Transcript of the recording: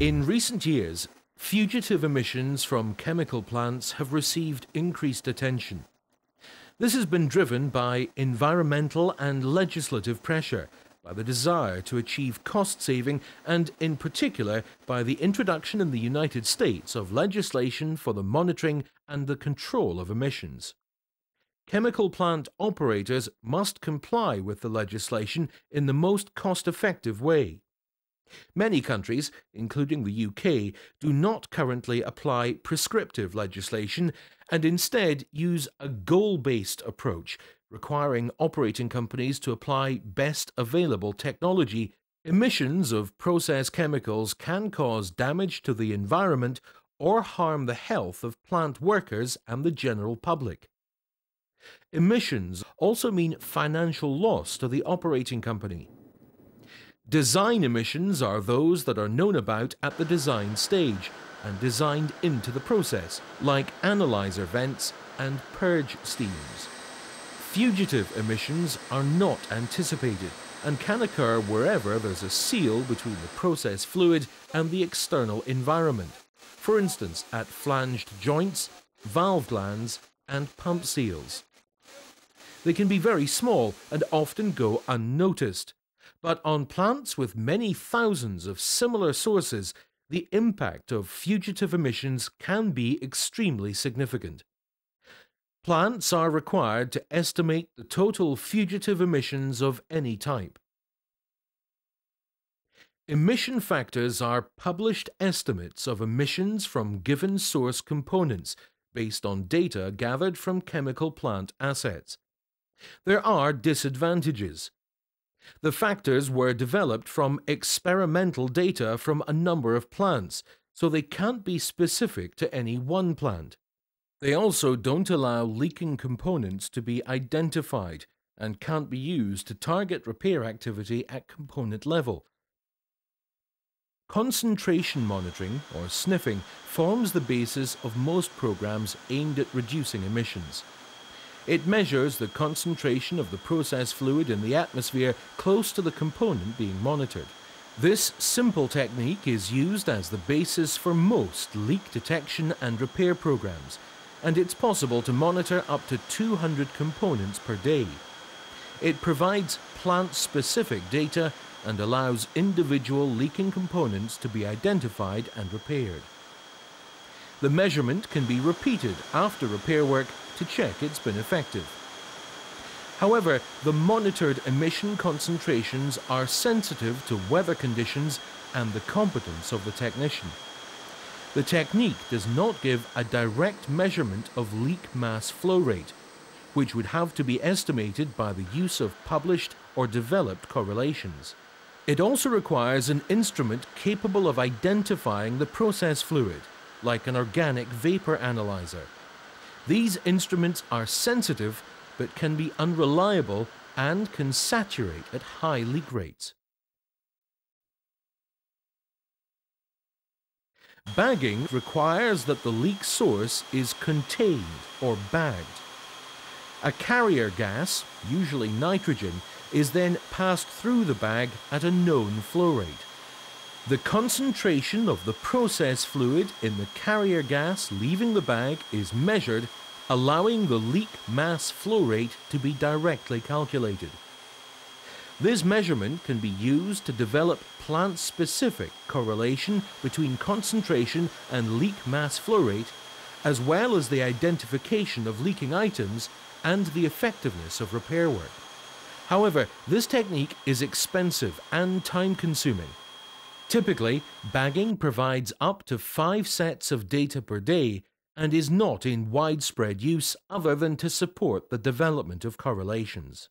In recent years, fugitive emissions from chemical plants have received increased attention. This has been driven by environmental and legislative pressure, by the desire to achieve cost saving, and in particular by the introduction in the United States of legislation for the monitoring and the control of emissions. Chemical plant operators must comply with the legislation in the most cost effective way. Many countries, including the UK, do not currently apply prescriptive legislation and instead use a goal based approach, requiring operating companies to apply best available technology. Emissions of process chemicals can cause damage to the environment or harm the health of plant workers and the general public. Emissions also mean financial loss to the operating company. Design emissions are those that are known about at the design stage and designed into the process, like analyzer vents and purge steams. Fugitive emissions are not anticipated and can occur wherever there's a seal between the process fluid and the external environment, for instance at flanged joints, valve glands, and pump seals. They can be very small and often go unnoticed, but on plants with many thousands of similar sources, the impact of fugitive emissions can be extremely significant. Plants are required to estimate the total fugitive emissions of any type. Emission factors are published estimates of emissions from given source components based on data gathered from chemical plant assets. There are disadvantages. The factors were developed from experimental data from a number of plants, so they can't be specific to any one plant. They also don't allow leaking components to be identified and can't be used to target repair activity at component level. Concentration monitoring, or sniffing, forms the basis of most programs aimed at reducing emissions. It measures the concentration of the process fluid in the atmosphere close to the component being monitored. This simple technique is used as the basis for most leak detection and repair programs, and it's possible to monitor up to 200 components per day. It provides plant-specific data and allows individual leaking components to be identified and repaired. The measurement can be repeated after repair work to check it's been effective. However, the monitored emission concentrations are sensitive to weather conditions and the competence of the technician. The technique does not give a direct measurement of leak mass flow rate, which would have to be estimated by the use of published or developed correlations. It also requires an instrument capable of identifying the process fluid, like an organic vapor analyzer. These instruments are sensitive but can be unreliable and can saturate at high leak rates. Bagging requires that the leak source is contained or bagged. A carrier gas, usually nitrogen, is then passed through the bag at a known flow rate. The concentration of the process fluid in the carrier gas leaving the bag is measured, allowing the leak mass flow rate to be directly calculated. This measurement can be used to develop plant-specific correlation between concentration and leak mass flow rate, as well as the identification of leaking items and the effectiveness of repair work. However, this technique is expensive and time-consuming, Typically, bagging provides up to five sets of data per day and is not in widespread use other than to support the development of correlations.